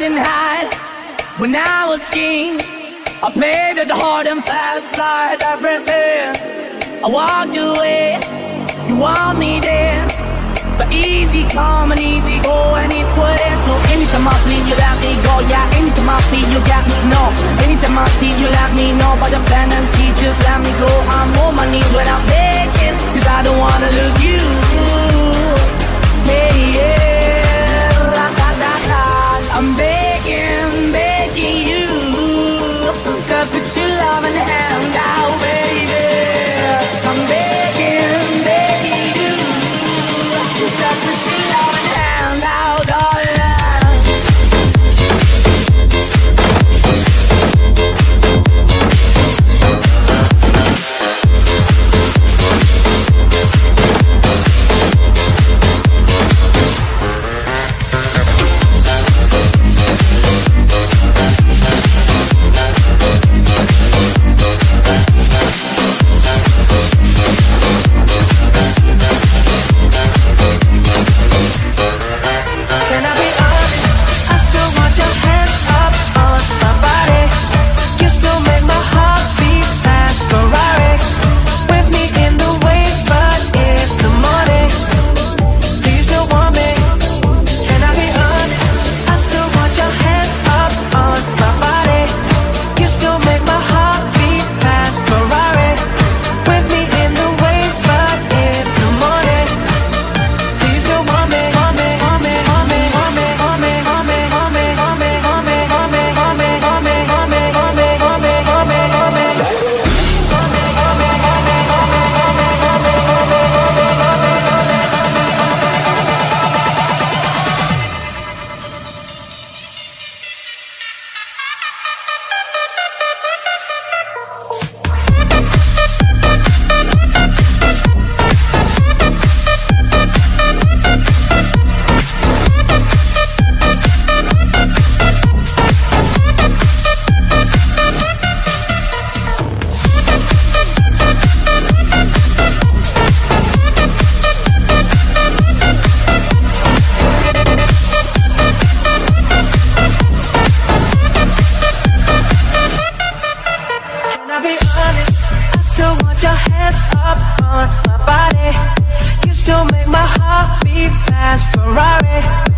didn't hide when I was king. I played it hard and fast like everything. I walked away, you want me there. But easy come and easy go and it would So anytime I bleed, you let me go. Yeah, anytime I feel, you got me. No, anytime I see, you let me know. But the fantasy, just let me go. I'm on my knees when I'm begging. fast Ferrari.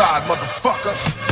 Riverside, motherfucker.